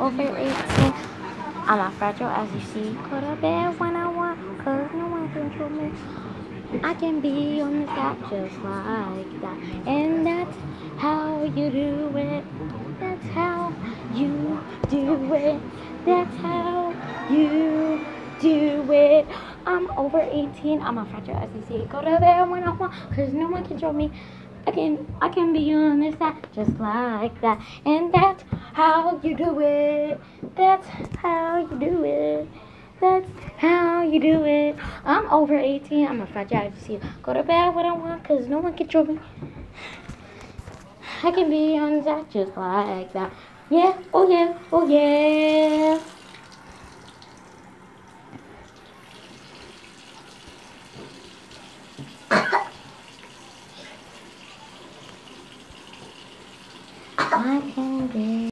over 18. I'm not fragile as you see. Go to bed when I want, cause no one can control me. I can be on the top just like that. And that's how you do it. That's how you do it. That's how you do it. I'm over 18. I'm a fragile as you see. Go to bed when I want, cause no one can control me. I can I can be on this side just like that. And that's how you do it. That's how you do it. That's how you do it. I'm over 18. I'm a fat drive to see. Go to bed when I want because no one can control me. I can be on that just like that. Yeah, oh yeah, oh yeah. I can be.